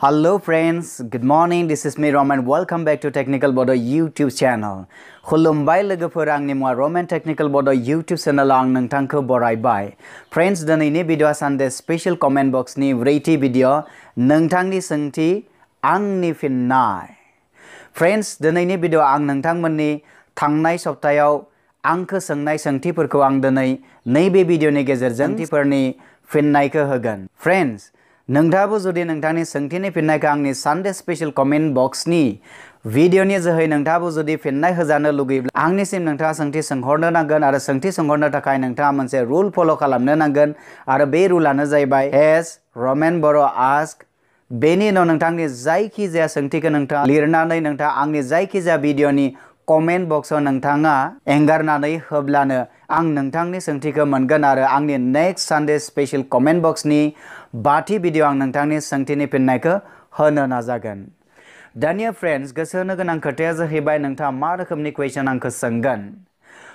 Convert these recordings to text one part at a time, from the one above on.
Hello friends, good morning. This is me Roman. Welcome back to Technical Bodo YouTube channel. खुलुमबाय लोगोफोर आंनि मुङा रमेन टेक्निकल बड' YouTube चेनेलाव आं नोंथांखौ बरायबाय फ्रेन्ड्स दिनैनि भिडिअ सानडे स्पेशल कमेन्ट बक्सनि ब्रैथि भिडिअ नोंथांनि सोंथि आंनि फिननाय फ्रेन्ड्स दिनैनि भिडिअ आं नोंथांमोननि थांनाय सप्तायाव आंखौ सोंनाय सोंथिफोरखौ आं दिनै नैबे भिडिअनि गेजेरजों होगोन नोंथाङाबो जुदि नोंथांनि सोंथिनि फिननायखौ आंनि सानडे स्पेशल कमेन्ट बक्सनि भिडिअनि जोहै नोंथाङाबो जुदि फिननाय होजानो लुगैब्ला आंनिसिम नोंथाङा सोंथि सोंहरनो नांगोन आरो सोंथि सोंहरनो थाखाय नोंथाङा मोनसे रुल फल' खालामनो नांगोन आरो बे रुलानो जाहैबाय एस रमेन बर' आस्क बेनि उनाव नोंथांनि जायखिजाया सोंथिखौ नोंथाङा लिरनानै नोंथाङा आंनि जायखिजाया भिडिअनि कमेन्ट बक्सआव नोंथाङा एंगारनानै होब्लानो आं नोंथांनि सोंथिखौ मोनगोन आरो आंनि नेक्स्ट सानडे स्पेशल कमेन्ट बक्सनि बाथि भिडिअ आं नोंथांनि सोंथिनि फिननायखौ होनो नाजागोन। दानिया फ्रेन्ड्स गोसो होनो गोनां खोथाया जाहैबाय नोंथाङा मा रोखोमनि कुवेसन आंखौ सोंगोन?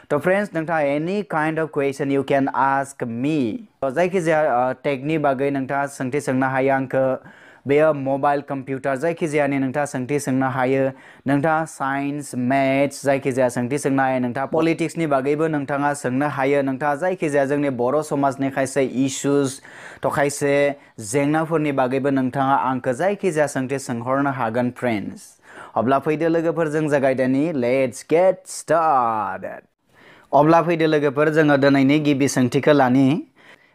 थ' फ्रेन्ड्स नोंथाङा any kind of question you can ask me. जायखिजाया टेकनि बागै नोंथाङा सोंथि सोंनो हायो आंखौ। बेयो मबाइल कम्पिउटार जायखिजायानि नोंथाङा सोंथि सोंनो हायो। नोंथाङा साइन्स, मेथ्स जायखिजाया सोंथि सोंनो हायो। नोंथाङा पलिटिक्सनि बागैबो नोंथाङा सोंनो हायो। नोंथाङा जायखिजाया जोंनि बर' समाजनि खायसे इस्युस थ' खायसे जेंनाफोरनि बागैबो नोंथाङा आंखौ जायखिजाया सोंथि सोंहरनो हागोन, फ्रेन्ड्स। अब्ला फैदो लोगोफोर जों जागायदोनि लेट्स गेट स्टार्टेड। अब्ला फैदो लोगोफोर, जोङो दिनैनि गिबि सोंथिखौ लानि।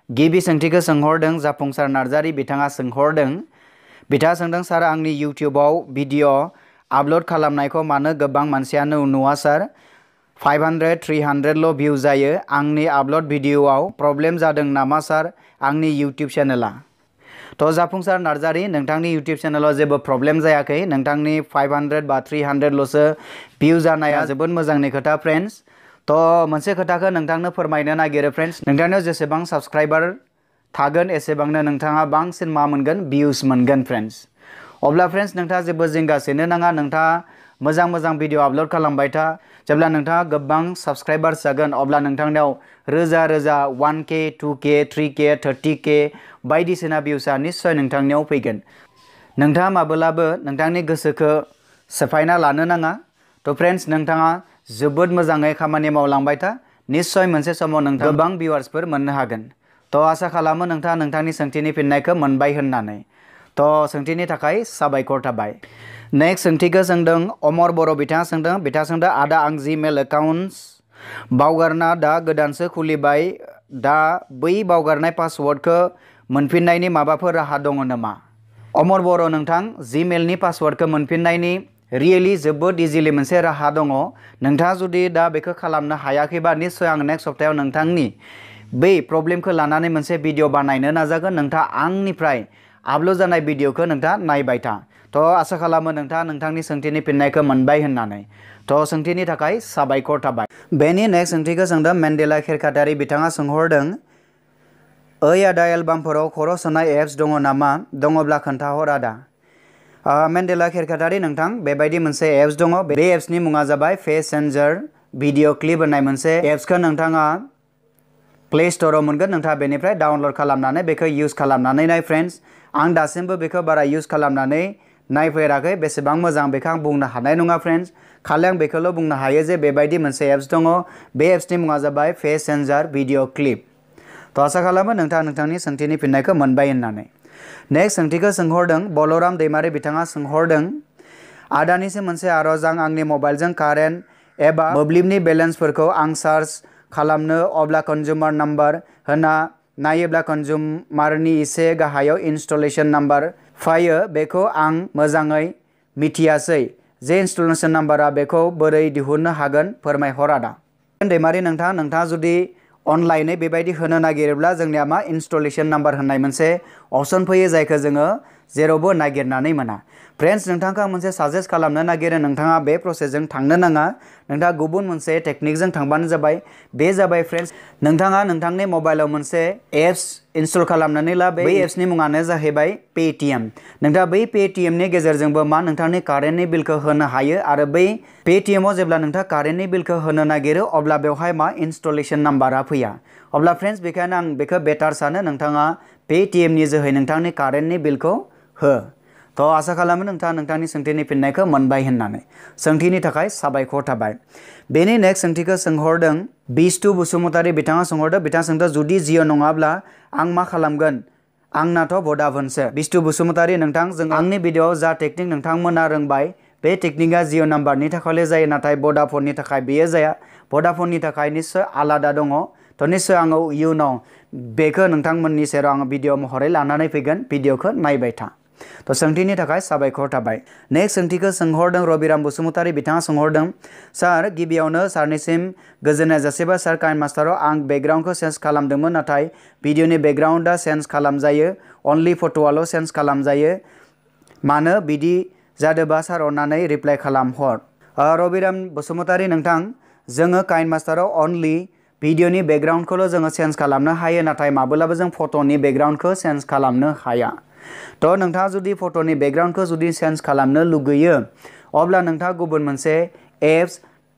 गिबि सोंथिखौ सोंहरदों जाफुंसार नार्जारि, बिथाङा सोंहरदों बिथाङा सोंदों, सार, आंनि इउटिउबाव भिडिअ आपल'ड खालामनायखौ मानो गोबां मानसियानो नुवा, सार? फाइभ हान्ड्रेड, थ्रि हान्ड्रेडल' भिउ जायो। आंनि आपल'ड भिडिअआव प्रब्लेम जादों नामा, सार? आंनि इउटिउब चेनेला। थ' जाफुंसार नार्जारि, नोंथांनि इउटिउब चेनेलाव जेबो प्रब्लेम जायाखै। नोंथांनि फाइभ हान्ड्रेड बा थ्रि हान्ड्रेडल'सो भिउ जानाया जोबोद मोजांनि खोथा, फ्रेन्ड्स। थ' मोनसे खोथाखौ नोंथांनो फोरमायनो नागिरो, फ्रेन्ड्स। नोंथांनियाव जेसेबां साबस्क्राइबार थागोन एसेबांनो नोंथाङा बांसिन मा मोनगोन? भिउस मोनगोन फ्रेन्ड्स अब्ला फ्रेन्ड्स नोंथाङा जेबो जिंगासिनो नाङा। नोंथाङा मोजां मोजां भिडिअ आपल'ड खालामबाय था। जेब्ला नोंथाङा गोबां साबस्क्राइबार्स जागोन, अब्ला नोंथांनियाव रोजा रोजा वान के टु के थ्रि के थार्टि के बायदिसिना भिउसआ निस्सय नोंथांनियाव फैगोन। नोंथाङा माब्लाबो नोंथांनि गोसोखौ सेफायना लानो नाङा। थ' फ्रेन्ड्स नोंथाङा जोबोद मोजाङै खामानि मावलांबाय था। निस्सय मोनसे समाव नोंथाङा गोबां भिउवार्सफोर मोननो हागोन। थ' आसा खालामो नोंथाङा नोंथांनि सोंथिनि फिननायखौ मोनबाय होननानै। थ' सोंथिनि थाखाय साबायखर थाबाय। नेक्स्ट सोंथिखौ सोंदों, अमर बर' बिथाङा सोंदों बिथाङा सोंदों, आदा आं जिमेल एकाउन्ट्स बावगारना दा गोदानसो खुलिबाय, दा बै बावगारनाय पासवर्डखौ मोनफिननायनि माबाफोर राहा दङ नामा? अमर बर' नोंथां, जिमेलनि पासवर्डखौ मोनफिननायनि रियेलि जोबोद इजिलि मोनसे राहा दङ। नोंथाङा जुदि दा बेखौ खालामनो हायाखैबा निस्सय आं नेक्स्ट सप्तायाव नोंथांनि बै प्रब्लेमखौ लानानै मोनसे भिडिअ बानायनो नाजागोन। नोंथाङा आंनिफ्राय आपल'ड जानाय भिडिअखौ नोंथाङा नायबाय था। थ' आसा खालामो नोंथाङा नोंथांनि सोंथिनि फिननायखौ मोनबाय होननानै। थ' सोंथिनि थाखाय साबायखर थाबाय। बेनि नेक्स्ट सोंथिखौ सोंदों मेन्डेला खेरखातारि बिथाङा सोंहरदों, ओइ आदा एलबामफोराव खर' सोनाय एप्स दङ नामा? दङब्ला खोन्थाहर आदा। मेन्डेला खेरखातारि नोंथां, बेबायदि मोनसे एप्स दङ। बे एप्सनि मुङा जाबाय फेस सेन्जार भिडिअ क्लिप होननाय मोनसे एप्सखौ नोंथाङा प्ले स्ट'राव मोनगोन, नोंथाङा बेनिफ्राय डाउनलड खालामनानै बेखौ इउज खालामनानै नाय फ्रेन्ड्स आं दासिमबो बेखौ बारा इउज खालामनानै नायफेराखै, बेसेबां मोजां बेखौ आं बुंनो हानाय नङा फ्रेन्ड्स खालि आं बेखौल' बुंनो हायो जे बेबायदि मोनसे एप्स दङ। बे एप्सनि मुङा जाबाय फेस सेन्जार भिडिअ क्लिप थ' आसा खालामो नोंथाङा नोंथांनि सोंथिनि फिननायखौ मोनबाय होननानै। नेक्स्ट सोंथिखौ सोंहरदों, बलराम दैमारि बिथाङा सोंहरदों, आदानिसिम मोनसे आर'ज आं आंनि मबाइलजों कारेन्ट एबा मोब्लिबनि बेलेन्सफोरखौ आं चार्ज खालामनो, अब्ला कन्जुमार नाम्बार होना नायोब्ला कन्जुमारनि एसे गाहायाव इनस्टलेसन नाम्बार फैयो। बेखौ आं मोजाङै मिथियासै। जे इनस्टलेसन नाम्बारा बेखौ बोरै दिहुननो हागोन फोरमायहर आदा दैमारि नोंथाङा नोंथाङा जुदि अनलाइनै बेबायदि होनो नागिरोब्ला जोंनिया मा इनस्टलेसन नाम्बार होननाय मोनसे अपसन फैयो जायखौ जोङो जेरावबो नागिरनानै मोना। फ्रेन्ड्स नोंथांखौ आं मोनसे साजेस्ट खालामनो नागिरो। नोंथाङा बे प्रसेसजों थांनो नाङा। नोंथाङा गुबुन मोनसे टेकनिकजों थांबानो जाबाय। बे जाबाय फ्रेन्ड्स नोंथाङा नोंथांनि मबाइलाव मोनसे एप्स इनस्टल खालामनानै ला। बै एप्सनि मुङानो जाहैबाय पेटिएम नोंथाङा बै पेटिएमनि गेजेरजोंबो मा नोंथांनि कारेन्टनि बिलखौ होनो हायो आरो बै पेटिएमाव जेब्ला नोंथाङा कारेन्टनि बिलखौ होनो नागिरो अब्ला बेवहाय मा इनस्टलेसन नाम्बारा फैया। अब्ला फ्रेन्ड्स बेखायनो आं बेखौ बेटार सानो। नोंथाङा पेटिएमनि जोहै नोंथांनि कारेन्टनि बिलखौ हो। थ' आसा खालामो नोंथाङा नोंथांनि सोंथिनि फिननायखौ मोनबाय होननानै। सोंथिनि थाखाय साबायखर थाबाय। बेनि नेक्स्ट सोंथिखौ सोंहरदों, बिस्तु बसुमतारी, बिथाङा सोंहरदों, बिथाङा सोंदों, जुदि जिअ नङाब्ला आं मा खालामगोन? आंनाथ' भडाफोनसो। बिस्तु बसुमतारी, नोंथां, जों जा टेकनिक नोंथांमोना रोंबाय, बे टेकनिकआ जिअ नाम्बारनि थाखायल' जायो, नाथाय भडाफननि थाखाय बेयो जाया। भडाफननि थाखाय निस्सय आलादा दङ। थ' निस्सय आङो इयुनाव बेखौ नोंथांमोननि सेराव आङो भिडिअ महरै लानानै फैगोन। था। थ' सोंथिनि थाखाय साबायखर थाबाय। नेक्स्ट सोंथिखौ सोंहरदों रबिराम बसुमतारी, बिथाङा सोंहरदों, सार, गिबियावनो सारनिसिम गोजोननाय जासिबाय, सार, काइन मास्टाराव आं बेकग्राउन्डखौ चेन्ज खालामदोंमोन, नाथाय भिडिअनि बेकग्राउन्डआ चेन्ज खालामजायो अनलि फट'आल' चेन्ज खालामजायो, मानो बिदि जादोंबा सार, अन्नानै रिप्लाइ खालामहर। रबिराम बसुमतारी, नोंथां, जोङो काइन मास्टाराव अनलि भिडिअनि बेकग्राउन्डखौल' जोङो चेन्ज खालामनो हायो, नाथाय माब्लाबा जों फट'नि बेकग्राउन्डखौ चेन्ज खालामनो हाया। थ' नोंथाङा जुदि फट'नि बेकग्राउन्डखौ जुदि चेन्ज खालामनो लुगैयो, अब्ला नोंथाङा गुबुन मोनसे एप्स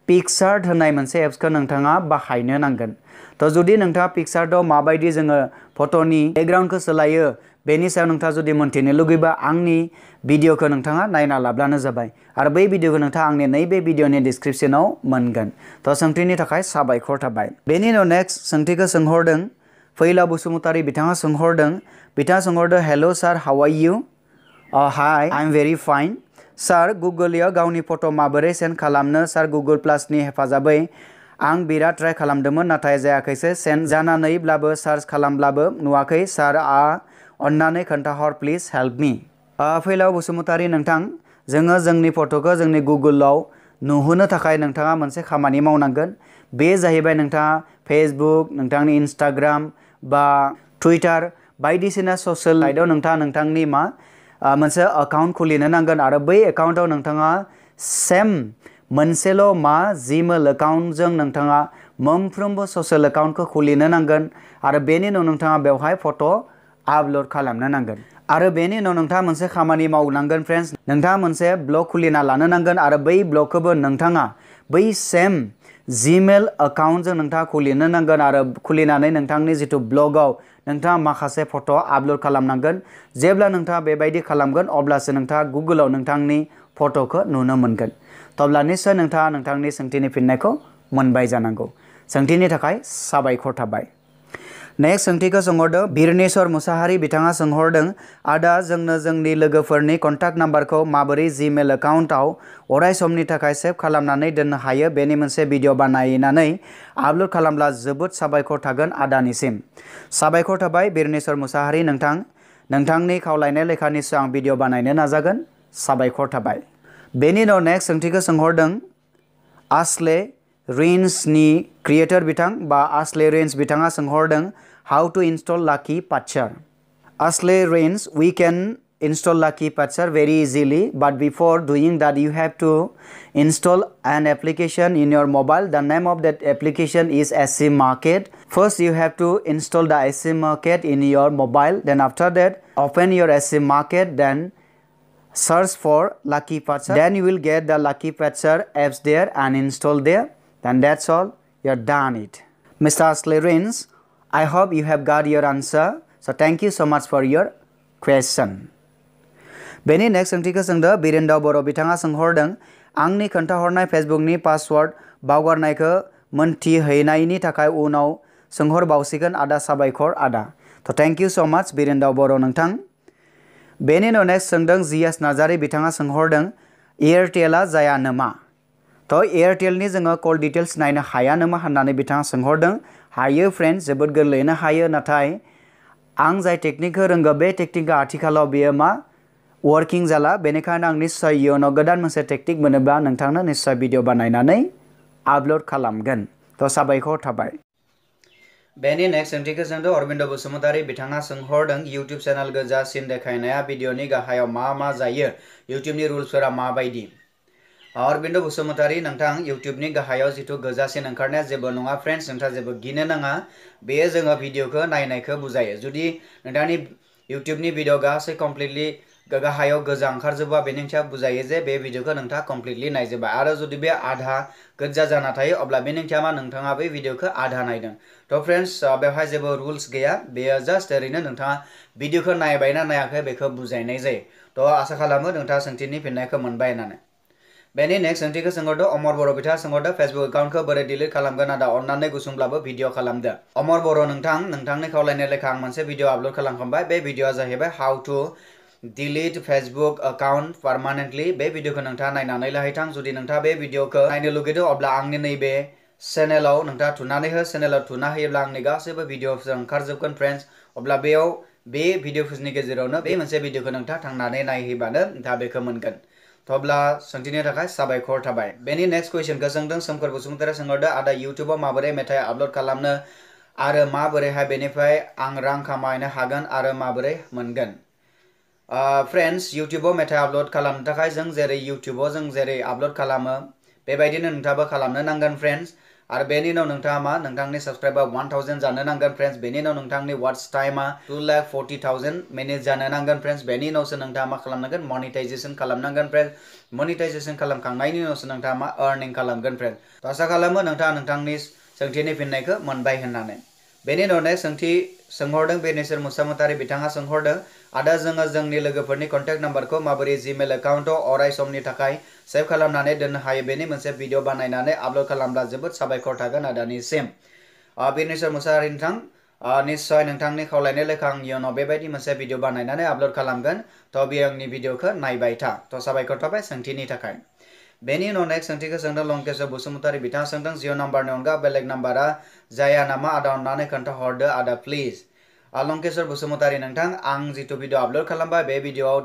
पिक्सार्ट होननाय मोनसे एप्सखौ नोंथाङा बाहायनो नांगोन। थ' जुदि नोंथाङा पिक्सार्टआव माबायदि जोङो फट'नि बेकग्राउन्डखौ सोलायो, बेनि सायाव नोंथाङा जुदि मोन्थिनो लुगैबा आंनि भिडिअखौ नोंथाङा नायना लाब्लानो जाबाय। आरो बै भिडिअखौ नोंथाङा आंनि नैबे भिडिअनि डिसक्रिपसनाव मोनगोन। थ' सोंथिनि थाखाय साबायखर थाबाय। बेनि उनाव नेक्स्ट सोंथिखौ सोंहरदों। फैला बसुमतारी, बिथाङा बिथाङा सोंहरदों hello' sir how are you hi I am very fine sir गुगोलयाव गावनि फट' माबोरै सेन्ड खालामनो सार गुगोल प्लासनि हेफाजाबै आं बिराद ट्राइ खालामदोंमोन नाथाय जायाखैसो सेन्ड जानानैब्लाबो सार्च खालामब्लाबो नुवाखै सार आ अन्नानै खोन्थाहर प्लिज हेल्प मी फैलाव बसुमतारी नोंथां जोङो जोंनि फट'खौ जोंनि गुगोलाव नुहोनो थाखाय नोंथाङा मोनसे खामानि मावनांगोन बे जाहैबाय नोंथाङा फेसबुक नोंथांनि इन्सटाग्राम बा टुइटार बायदिसिना ससियेल साइटआव नोंथाङा नोंथांनि मा मोनसे एकाउन्ट खुलिनो नांगोन आरो बै एकाउन्टआव नोंथाङा सेम मा जिमेल एकाउन्टजों नोंथाङा मोनफ्रोमबो ससियेल एकाउन्टखौ खुलिनो नांगोन आरो बेनि उनाव नोंथाङा बेवहाय फट' आपल'ड खालामनो नांगोन। आरो बेनि उनाव नोंथाङा मोनसे खामानि ब्लग खुलिना लानो नांगोन आरो बै ब्लगखौबो नोंथाङा बै सेम जिमेल अकाउंट नोंथाङा खुलिनो नांगोन आरो खुलिनानै नोंथांनि जिथु ब्लगाव नोंथाङा माखासे फट' आपल'ड खालामनांगोन। जेब्ला नोंथाङा बेबायदि खालामगोन, अब्लासो नोंथाङा गुगोलाव नोंथांनि फट'खौ नुनो मोनगोन। तब्ला नोंथाङा नोंथांनि सोंथिनि फिननायखौ मोनबाय जानांगौ। सोंथिनि थाखाय साबायखर थाबाय। नेक्स्ट सोंथिखौ सोंहरदों बिरनेश्वर मुसाहारि बिथाङा सोंहरदों, आदा जोंनो जोंनि लोगोफोरनि कन्टेक्ट नाम्बारखौ माबोरै जिमेल एकाउन्टआव अराय समनि थाखाय सेभ खालामनानै दोननो हायो बेनि मोनसे भिडिअ बानायनानै आपल'ड खालामब्ला जोबोद साबायखर थागोन आदानिसिम। साबायखर थाबाय बिरनेश्वर मुसाहारि नोंथां। नोंथांनि खावलायनाय लेखानिसो आं भिडिअ बानायनो नाजागोन। साबायखर थाबाय। बेनि उनाव नेक्स्ट सोंथिखौ सोंहरदों, आस्ले रिन्सनि क्रिएटर बिथां बा आस्ले रिन्स बिथाङा सोंहरदों how to install Lucky Patcher. Asle Rains, we can install Lucky Patcher very easily but before doing that you have to install an application in your mobile. The name of that application is SC Market. First you have to install the SC Market in your mobile then after that open your SC Market then search for Lucky Patcher. Then you will get the Lucky Patcher apps there and install there. Then that's all. You're done it. Mr. Ashley Rains, I hope you have got your answer. So thank you so much for your question. बेनि next सोंथिखौ सोंदों बिरेन्द बर' बिथाङा सोंहरदों, आंनि खोन्थाहरनाय फेसबुकनि password बावगारनायखौ मोनथिहैनायनि थाखाय उनाव सोंहरबावसिगोन आदा साबायखर आदा थ' थेंक इउ स' माच बिरेन्द बर' नोंथां बेनि उनाव नेक्स्ट सोंदों जिएस नार्जारि बिथाङा सोंहरदों एयारटेला जाया नामा थ' एयारटेलनि जोङो कल डिटेल्स नायनो हाया नामा होननानै बिथाङा सोंहरदों हायो फ्रेन्ड जोबोद गोरलैयैनो हायो, नाथाय आं जाय टेकनिकखौ रोंगौ, बे टेकनिकआ आथिखालाव बेयो मा? वर्किं जाला। बेनिखायनो आं निस्सय इयुनाव गोदान मोनसे टेकनिक मोनोब्ला नोंथांनो निस्सय भिडिअ बानायनानै आपल'ड खालामगोन। थ' साबायखर थाबाय। बेनि नेक्स्ट सोंथिखौ सोंदों अरबिन्द बसुमतारी, बिथाङा सोंहरदों, इउटुब चेनेल गोजासिन देखायनाया भिडिअनि गाहायाव मा मा जायो? इउटुबनि रुल्सफोरा माबायदि? अरबिन्द बसुमतारी, नोंथां इउटुबनि गाहायाव जिथु गोजासिन ओंखारनाया जेबो नङा फ्रेन्ड्स नोंथाङा जेबो गिनो नाङा, बेयो जोङो भिडिअखौ नायनायखौ बुजायो। जुदि नोंथांनि इउटुबनि भिडिअ गासै कमप्लिटलि गाहायाव गोजा ओंखारजोबा, बेनि ओंथिया बुजायो जे बे भिडिअखौ नोंथाङा कमप्लिटलि नायजोबा। आरो जुदि बे आधा गोजा जाना थायो, अब्ला बेनि ओंथिया मा नोंथाङा बे भिडिअखौ आधा नायदों? थ' फ्रेन्ड्स बेवहाय जेबो रुल्स गैया। जास्ट ओरैनो नोंथाङा भिडिअखौ नायबायना नायाखै बेखौ बुजायनाय जायो। थ' आसा खालामो नोंथाङा सोंथिनि फिननायखौ मोनबाय होननानै। बेनि नेक्स्ट सोंथिखौ सोंहरदो, अमर बर' बिथाङा सोंहरदो, फेसबुक एकाउन्टखौ बोरै डिलिट खालामगोन आदा? अननानै गुसुंब्लाबो भिडिअ खालामदो। अमर बर' नोंथां, नोंथांनि खावलायनाय लेखा आं मोनसे भिडिअ आपल'ड खालामखांबाय। बे भिडिअआ जाहैबाय how to delete Facebook account permanently. बे भिडिअखौ नोंथाङा नायनानै लाहैथां। जुदि नोंथाङा बे भिडिअखौ नायनो लुगैदों, अब्ला आंनि नैबे चेनेलाव नोंथाङा थुनानै हो। चेनेलाव थुना होयोब्ला आंनि गासैबो भिडिअफोर ओंखारजोबगोन फ्रेन्ड्स अब्ला बेयाव बे भिडिअफोरनि गेजेरावनो बे मोनसे भिडिअखौ नोंथाङा थांनानै नायहैबानो नोंथाङा बेखौ मोनगोन। थब्ला सोंथिनि थाखाय साबायखर थाबाय। बेनि नेक्स्ट कुइसनखौ सोंदों सोमखोर बसुमतारी सोंहरदो, आदा इउटुबाव माबोरै मेथाइ आपल'ड खालामनो आरो माबोरैहाय बेनिफ्राय आं रां खामायनो हागोन आरो माबोरै मोनगोन? फ्रेन्ड्स इउटुबाव मेथाइ आपल'ड खालामनो थाखाय जों जेरै इउटुबाव जों आरो बेनि उनाव नोंथाङा मा? नोंथांनि साबसक्राइबार वान थाउजेन्ड वाट्स टाइमा two lakh forty thousand minute जानो नांगोन फ्रेन्ड्स बेनि उनावसो नोंथाङा मा खालामनांगोन? मनिटाइजेसन खालामनांगोन फ्रेन्ड्स मनिटाइजेसन खालामखांनायनि उनावसो नोंथाङा मा? आर्निं खालामगोन बेनि उनाव नेक्स्ट सोंथि, सोंहरदों बेनिसोर मुसामुतारि बिथाङा सोंहरदों, आदा जोङो जोंनि लोगोफोरनि कन्टेक्ट नाम्बारखौ माबोरै जिमेल एकाउन्टआव अराय समनि थाखाय सेभ खालामनानै दोननो हायो बेनि मोनसे भिडिअ बानायनानै आपल'ड खालामब्ला जोबोद साबायखर थागोन आदानिसिम। बिरनेश्वर मुसाहारि निस्सय नोंथांनि खावलायनाय लेखा आं इयुनाव बेबायदि मोनसे भिडिअ बानायनानै आपल'ड खालामगोन थ' बे आंनि था। थ' साबायखर थाबाय सोंथिनि बेनि नेक्स्ट सोंथिखौ सोंदों लंकेश्वर बसुमतारी बिथाङा सोंदों जिअ नाम्बारनि अनगा बेलेग नाम्बारा जाया नामा आदा अननानै खोन्थाहरदो आदा प्लिज लंकेश्वर बसुमतारी नोंथां आं जिथु भिडिअ आपल'ड खालामबाय बे भिडिअआव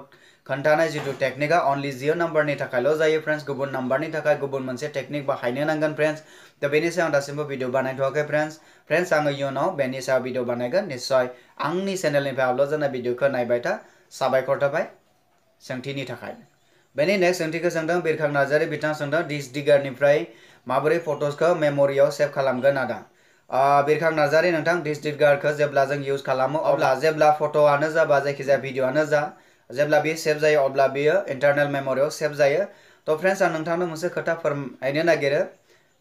खोन्थानाय जिथु टेकनिकआ अनलि जिअ नाम्बारनि थाखायल' जायो फ्रेन्ड्स गुबुन नाम्बारनि थाखाय गुबुन मोनसे टेकनिक बाहायनो नांगोन फ्रेन्ड्स थ' बेनि सायाव आं दासिमबो भिडिअ बानायथ'वाखै फ्रेन्ड्स फ्रेन्ड्स आङो इयुनाव बेनि सायाव भिडिअ बानायगोन निस्सय आंनि चेनेलनिफ्राय आपल'ड जानाय भिडिअखौ नायबाय था साबायखर थाबाय सोंथिनि थाखाय बेनि नेक्स्ट सोंथिखौ सोंदों बिरखां नार्जारि बिथाङा सोंदों डिस डिगारनिफ्राय माबोरै फट'सखौ मेम'रियाव सेभ खालामगोन आदा बिरखां नार्जारि नोंथां डिस डिगारखौ जेब्ला जों इउज खालामो अब्ला जेब्ला फट'आनो जा बा जायखिजाया भिडिअ'आनो जा जेब्ला बेयो सेभ जायो अब्ला बेयो इन्टारनेल मेम'रियाव सेभ जायो थ' फ्रेन्ड्स आं नोंथांनो मोनसे खोथा फोरमायनो नागिरो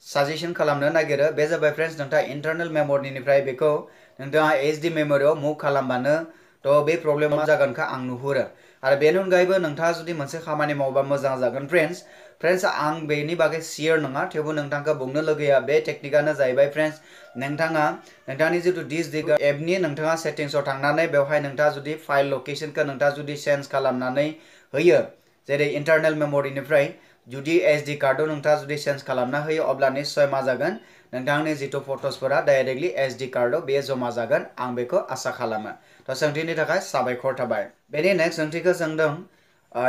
साजेसन खालामनो नागिरो बे जाबाय फ्रेन्ड्स नोंथाङा इन्टारनेल मेम'रिनिफ्राय बेखौ नोंथाङा एच डि मेम'रियाव मुभ खालामबानो थ' बे प्रब्लेमा आं नुहुरो आरो बेनि अनगायैबो नोंथाङा जुदि मोनसे खामानि मावोबा मोजां जागोन फ्रेन्ड्स फ्रेन्ड्स आं बेनि बागै सियर नङा, थेवबो नोंथांखौ बुंनो लुगैया, बे टेकनिकानो जाहैबाय फ्रेन्ड्स नोंथाङा, नोंथांनि जिथु डिस डिगार एपनि नोंथाङा सेटिंसआव थांनानै बेवहाय नोंथाङा जुदि फ़ाइल लकेसनखौ नोंथाङा जुदि चेन्ज खालामनानै होयो, जेरै इन्टारनेल मेम'रिनिफ्राय, जुदि एस डि कार्डआव नोंथाङा जुदि चेन्ज खालामना होयो, अब्ला निस्सय मा जागोन, नोंथांनि जिथु फट'सफोरा डाइरेक्टलि एस डि कार्डआव बेयो जमा जागोन, आं बेखौ आसा खालामो। थ' सोंथिनि थाखाय साबायखर थाबाय बेनि नेक्स्ट सोंथिखौ सोंदों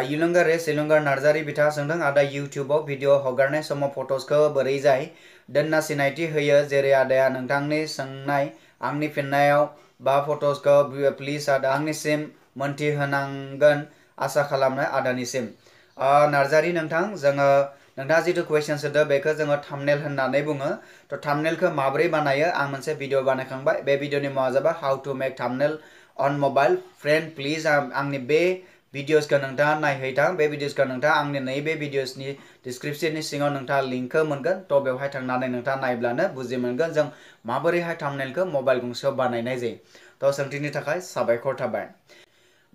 इलुंगा रेस इलुंगा नार्जारि बिथाङा सोंदों आदा इउटुबाव भिडिअ हगारनाय समाव फट'सखौ बोरैजाय दोनना सिनायथि होयो जेरै आदाया नोंथांनि सोंनाय आंनि फिननायाव बा फट'सखौ प्लिज आदा आंनिसिम मोन्थिहोनांगोन आसा खालामनाय आदानिसिम नार्जारि नोंथां जोङो नोंथाङा जिथु कुवेसन सोंदों बेखौ जोङो थामनेल होननानै बुङो थ' थामनेलखौ माबोरै बानायो आं मोनसे भिडिअ बानायखांबाय बे भिडिअनि मुङा जाबाय how to make thumbnail on mobile friend please आंनि बे भिडिअसखौ नोंथाङा नायहैथां बे भिडिअसखौ नोंथाङा आंनि नैबे भिडिअसनि डिसक्रिपसननि सिङाव नोंथाङा लिंकखौ मोनगोन थ' बेवहाय थांनानै नोंथाङा नायब्लानो बुजि मोनगोन जों माबोरैहाय थामनेलखौ मबाइल गंसेयाव बानायनाय जायो थ' सोंथिनि थाखाय साबायखर थाबाय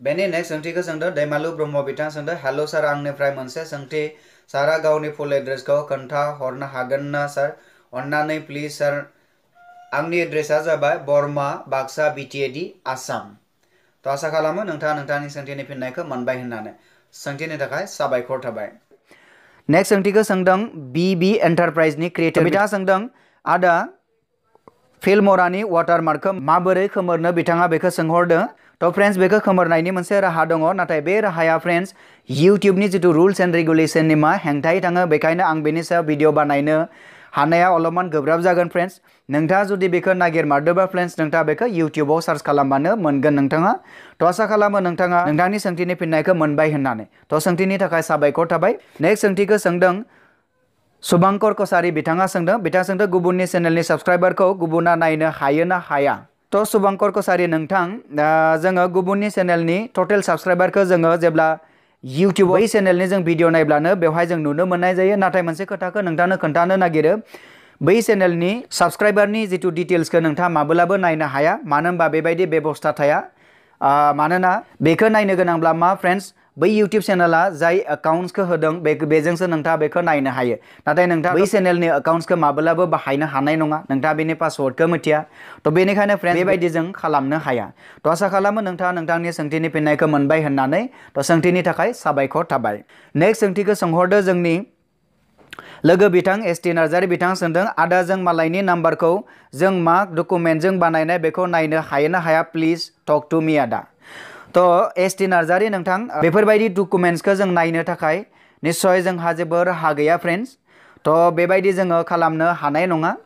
नेक्स्ट सोंथिखौ सोंदों दैमालु ब्रह्म बिथाङा सोंदों हेल' सार आंनिफ्राय मोनसे सोंथि सारा गावनि फुल एड्रेसखौ खोन्था हरनो हागोन ना सार अन्नानै प्लिज सार आंनि एड्रेसा जाबाय बरमा बाक्सा बिटिएडि आसाम। थ' आसा खालामो नोंथाङा नोंथांनि सोंथिनि फिननायखौ मोनबाय होननानै। सोंथिनि थाखाय साबायखर थाबाय। नेक्स्ट सोंथिखौ सोंदों बि एन्टारप्राइजनि क्रिएटिभ बिथाङा सोंदों, आदा, फिल्मरानि वाटारमार्कखौ माबोरै खोमोरनो बिथाङा बेखौ सोंहरदों। थ' फ्रेन्ड्स बेखौ खोमोरनायनि मोनसे राहा दङ, नाथाय बे राहाया फ्रेन्ड्स इउटुबनि जिथु रुल्स एन्ड रेगुलेसननि मा हेंथायै थाङो बेखायनो आं बेनि सायाव भिडिअ बानायनो हानाया अलपमान गोब्राब जागोन फ्रेन्ड्स नोंथाङा जुदि बेखौ नागिरमारदोंबा फ्रेन्ड्स नोंथाङा बेखौ इउटुबाव सार्च खालामबानो मोनगोन नोंथाङा। थ' आसा खालामो नोंथाङा नोंथांनि सोंथिनि फिननायखौ मोनबाय होननानै। थ' सोंथिनि थाखाय साबायखर थाबाय। नेक्स्ट सोंथिखौ सोंदों सुबांकर कसारि। बिथाङा सोंदों बिथाङा सोंदों गुबुननि चेनेलनि साबस्क्राइबारखौ गुबुना नायनो हायो ना हाया? थ' सुबांकर कसारि नोंथां जोङो गुबुननि चेनेलनि टटेल साबस्क्राइबारखौ जोङो जेब्ला इउटुबाव चेनेलनि जों भिडिअ नायब्लानो बेवहाय जों नुनो मोननाय जायो। नाथाय मोनसे खोथाखौ नोंथांनो खोन्थानो नागिरो। बै चेनेलनि साबस्क्राइबारनि जिथु डिटेल्सखौ नोंथाङा माब्लाबो नायनो हाया, मानो होनबा बेबायदि बेबस्था थाया। मानोना बेखौ नायनो गोनांब्ला मा फ्रेन्ड्स, बै इउटुब चेनेला जाय एकाउन्ट्सखौ होदों, बे, बेजोंसो नोंथाङा बेखौ नायनो हायो। नाथाय नोंथाङा बै चेनेलनि एकाउन्ट्सखौ माब्लाबो बाहायनो हानाय नङा, नोंथाङा बेनि पासवर्डखौ मिथिया। थ' बेनिखायनो फ्रेन्ड बेबायदि जों खालामनो हाया। थ' आसा खालामो नोंथाङा नोंथांनि सोंथिनि फिननायखौ मोनबाय होननानै। थ' सोंथिनि थाखाय साबायखर थाबाय। नेक्स्ट सोंथिखौ सोंहरदो लोगो बिथां एस टि नार्जारि बिथां सोंदों, आदा जों मालायनि नाम्बारखौ जों मा डकुमेन्टजों बानायनाय बेखौ नायनो हायो ना हाया प्लिज टक टु मी आदा। तो एस टि नार्जारि नोंथां, बेफोरबायदि डकुमेन्ट्सखौ जों नायनो थाखाय निस्सय जोंहा जेबो राहा गैया फ्रेन्ड्स। तो बेबायदि जोङो खालामनो हानाय नङा।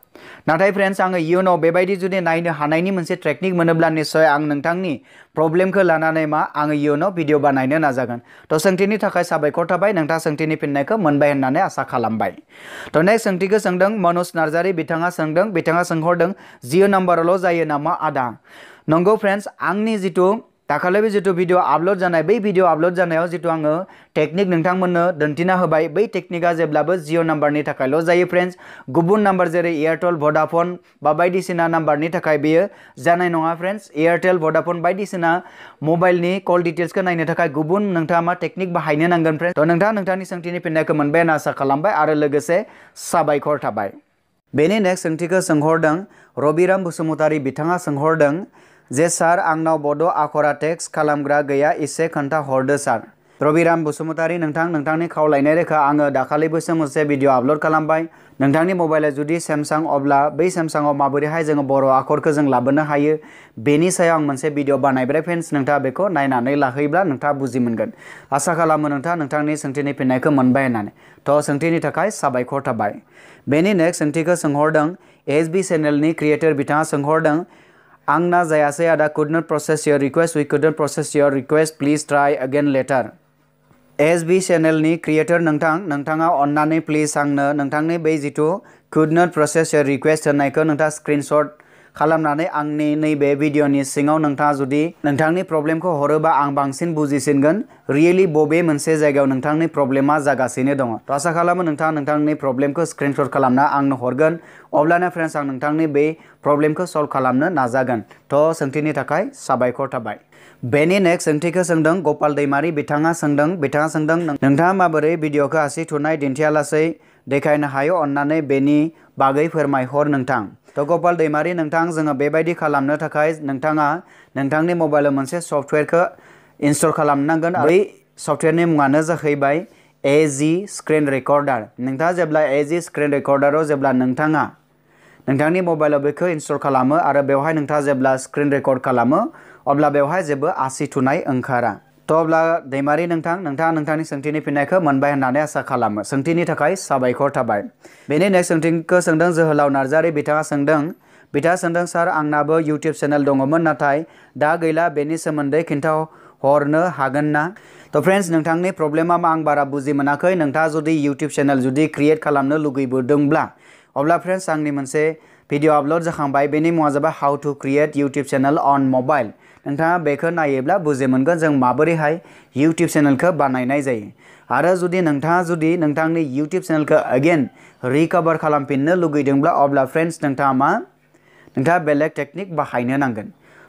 नाथाय फ्रेन्ड्स आङो इयुनाव बेबायदि जुदि नायनो हानायनि मोनसे टेकनिक मोनोब्ला निस्सय आं नोंथांनि प्रब्लेमखौ लानानै मा आङो इयुनाव भिडिअ बानायनो नाजागोन। थ' सोंथिनि थाखाय साबायखर थाबाय, नोंथाङा सोंथिनि फिननायखौ मोनबाय होननानै आसा खालामबाय। थ' नेक्स्ट सोंथिखौ सोंदों मनज नार्जारि, बिथाङा सोंदों, बिथाङा सोंहरदों जिअ नाम्बारावल' जायो नामा आदा? नंगौ फ्रेन्ड्स आंनि जिथु दाखालि बे जिथु भिडिअ आपलोड जानाय, बै भिडिअ आपलोड जानायाव जिथु आङो टेकनिक नोंथांमोननो दिन्थिना होबाय, बै टेकनिकआ जेब्लाबो जिअ नाम्बारनि थाखायल' जायो फ्रेन्ड्स। गुबुन नाम्बार जेरै एयारटेल, भडाफन बा बायदिसिना नाम्बारनि थाखाय बेयो जानाय नङा फ्रेन्ड्स। एयारटेल, भडाफन बायदिसिना कल डिटेल्सखौ नायनो थाखाय गुबुन नोंथाङा टेकनिक बाहायनो नांगोन फ्रेन्ड्स? थ' नोंथाङा नोंथांनि सोंथिनि फिननायखौ मोनबाय होनना आसा खालामबाय आरो लोगोसे साबायखर थाबाय। बेनि सोंहरदों रबिराम बसुमतारी, बिथाङा सोंहरदों जे सार आंनाव बड' आखरा टेक्स्ट खालामग्रा गैया एसे खोन्था हरदो सार। रबिराम बसुमतारी, नोंथां नोंथांनि खावलायनाय लेखा आङो दाखालिबोसो मोनसे भिडिअ आपलोड खालामबाय। नोंथांनि मबाइला जुदि सेमसां अब्ला बै सेमसाङाव माबोरैहाय जोङो बर' आखरखौ जों लाबोनो हायो, बेनि सायाव आं मोनसे भिडिअ बानायबाय। फ्रेन्ड्स, नोंथाङा बेखौ नायनानै लाहैब्ला नोंथाङा बुजि मोनगोन आसा खालामो नोंथाङा नोंथांनि सोंथिनि फिननायखौ मोनबाय होननानै। थ' सोंथिनि थाखाय साबायखर थाबाय। बेनि नेक्स्ट सोंथिखौ सोंहरदों एस बि चेनेलनि क्रिएटर बिथाङा सोंहरदों आंना जायासै आदा could not process your request we could not process your request please try again later S B चेनेलनि creator नोंथां नोंथाङा अन्नानै प्लिज आंनो नोंथांनि बै जिथु could not process your request होननायखौ नोंथाङा स्क्रिनशट खालामनानै आंनि नैबे भिडिअनि सिङाव नोंथाङा जुदि नोंथांनि प्रब्लेमखौ हरोबा आं बांसिन बुजिसिनगोन। रियेलि बबे मोनसे जायगायाव नोंथांनि प्रब्लेमा जागासिनो दङ। आसा खालामो नोंथाङा नोंथांनि प्रब्लेमखौ स्क्रिनशट खालामना आंनो हरगोन। अब्लानो फ्रेन्ड्स आं नोंथांनि बे प्रब्लेमखौ सल्भ खालामनो नाजागोन। थ' सोंथिनि थाखाय साबायखर थाबाय। बेनि नेक्स्ट सोंथिखौ सोंदों गपाल दैमारि। बिथाङा सोंदों बिथाङा सोंदों, नोंथाङा माबोरै भिडिअखौ आसि थुनाय दिन्थियालासै देखायनो हायो अन्नानै बेनि बागै फोरमायहर नोंथां। थ' गपाल दैमारि नोंथां, जोङो बेबायदि खालामनो थाखाय नोंथाङा नोंथांनि मबाइलाव मोनसे खालामनांगोन। बै सफ्टवेरनि मुङानो जाहैबाय ए जि स्क्रिन रेकर्डार नोंथाङा जेब्ला ए जि स्क्रिन रेकर्डाराव जेब्ला नोंथाङा नोंथांनि मबाइलाव बेखौ इनस्टल खालामो आरो बेवहाय नोंथाङा जेब्ला स्क्रिन रेकर्ड खालामो, अब्ला बेवहाय जेबो आसि थुनाय ओंखारा। थ' अब्ला दैमारि नोंथां, नोंथाङा नोंथांनि सोंथिनि फिननायखौ मोनबाय होननानै आसा खालामो। सोंथिनि थाखाय साबायखर थाबाय। बेनि नेक्स्ट दा गैला, बेनि ना? थ' फ्रेन्ड्स नोंथांनि आं बारा बुजि मोनाखै नोंथाङा जुदि इउटुब चेनेल जुदि क्रिएट खालामनो लुगैबोदोंब्ला। अब्ला जाबाय how to create YouTube channel on mobile. नोंथाङा बेखौ नायोब्ला बुजि मोनगोन जों माबोरैहाय इउटुब चेनेलखौ बानायनाय जायो। आरो जुदि नोंथाङा जुदि नोंथांनि इउटुब अगेन रिकभार खालामफिननो लुगैदोंब्ला, अब्ला फ्रेन्ड्स नोंथाङा मा? नोंथाङा बेलेग टेकनिक बाहायनो नांगोन।